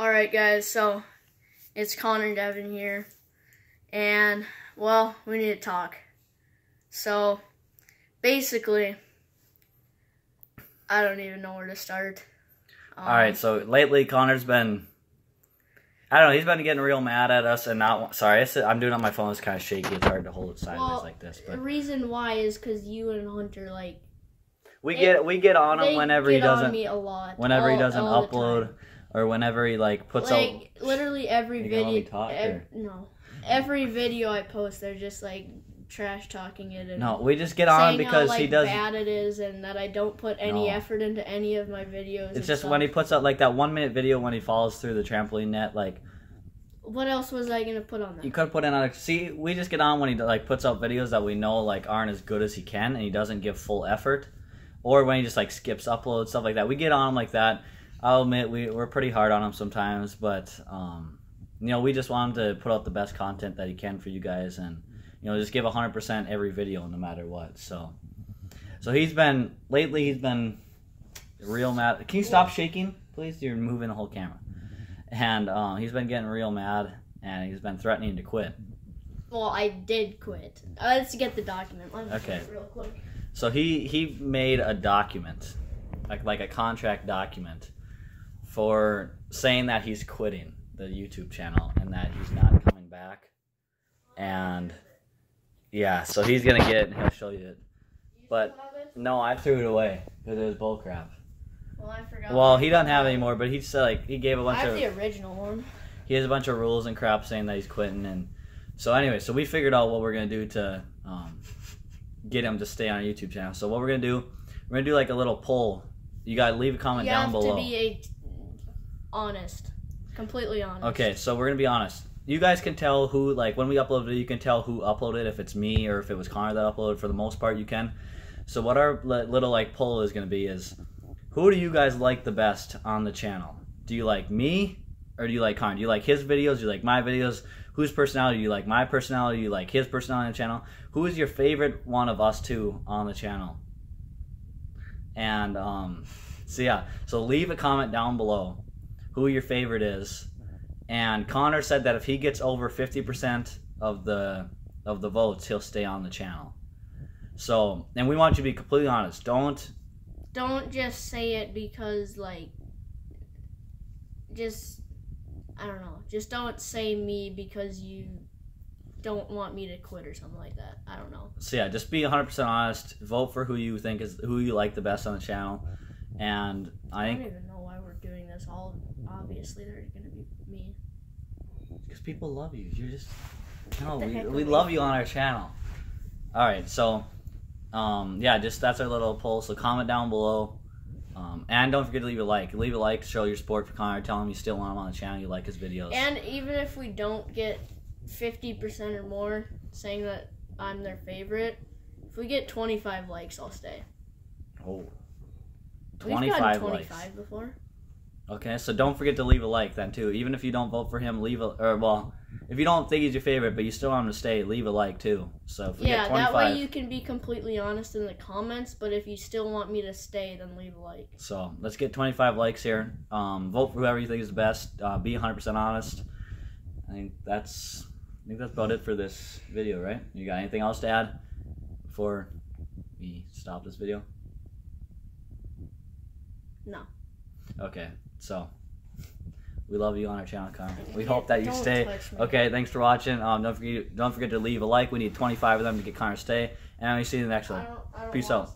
Alright, guys, so it's Connor Devin here. And, well, we need to talk. So, basically, I don't even know where to start. Um, All right, so lately Connor's been, I don't know, he's been getting real mad at us and not. Sorry, I said, I'm doing it on my phone. It's kind of shaky. It's hard to hold it sideways Well, like this, But The reason why is because you and Hunter, like, we it- get we get on him whenever he doesn't, me a lot. whenever he doesn't upload. Or whenever he like puts like out. literally every video talk, ev- no every video i post they're just like trash talking it and No, we just get on because how, like, he does. bad it is and that i don't put any No. effort into any of my videos It's just stuff. when he puts out like that one minute video when he falls through the trampoline net, like what else was i gonna put on that You could put in on see. We just get on when he like puts out videos that we know like aren't as good as he can, and he doesn't give full effort, or when he just like skips uploads stuff like that. We get on him like that. I'll admit we we're pretty hard on him sometimes, but um, you know we just want him to put out the best content that he can for you guys, and you know just give hundred percent every video no matter what. So, so he's been lately. He's been real mad. Can you stop shaking, please? You're moving the whole camera. And uh, he's been getting real mad, and he's been threatening to quit. well i did quit uh, let's get the document let me Okay. real quick So he he made a document, like like a contract document, for saying that he's quitting the YouTube channel and that he's not coming back. And yeah, so he's gonna get. He'll show you it. But no, I threw it away because it was bull crap. well i forgot Well, he doesn't have it anymore, but he said like he gave a bunch I have of the original one he has a bunch of rules and crap saying that he's quitting and so anyway so we figured out what we're gonna do to um, get him to stay on our youtube channel so what we're gonna do we're gonna do like a little poll you gotta leave a comment you down below to be a honest completely honest okay so we're gonna be honest you guys can tell who like when we upload it you can tell who uploaded if it's me or if it was connor that uploaded for the most part you can so what our little like poll is gonna be is who do you guys like the best on the channel do you like me or do you like Connor? Do you like his videos? Do you like my videos? Whose personality do you like? My personality? Do you like his personality on the channel? Who is your favorite one of us two on the channel? And um, so yeah, so leave a comment down below who your favorite is. And Connor said that if he gets over fifty percent of the of the votes, he'll stay on the channel. So, and we want you to be completely honest. Don't don't just say it because like just I don't know. Just don't say me because you don't want me to quit or something like that. I don't know. so yeah, just be 100% honest. Vote for who you think is who you like the best on the channel. And I I think don't even know why we're doing this. All obviously they're gonna be me. because people love you. You're just no, we, we love you on our channel. All right, so um, yeah, just that's our little poll. So comment down below. Um, and don't forget to leave a like. Leave a like, show your support for Connor. Tell him you still want him on the channel. You like his videos. And even if we don't get fifty percent or more saying that I'm their favorite, if we get twenty five likes, I'll stay. oh, We've 25 gotten likes. twenty five before. Okay, so don't forget to leave a like then too. Even if you don't vote for him, leave a or well, if you don't think he's your favorite, but you still want him to stay, leave a like too. So if we Yeah, get 25, that way you can be completely honest in the comments. But if you still want me to stay, then leave a like. So let's get 25 likes here. Um, vote for whoever you think is the best. Uh, be 100% honest. I think that's I think that's about it for this video, right? You got anything else to add before we stop this video? No. Okay, so we love you on our channel, Connor. We hope that you stay. Okay, thanks for watching. Um, don't forget don't forget to leave a like. We need 25 of them to get Connor to stay, and we see you in the next one. don't, I don't Peace out.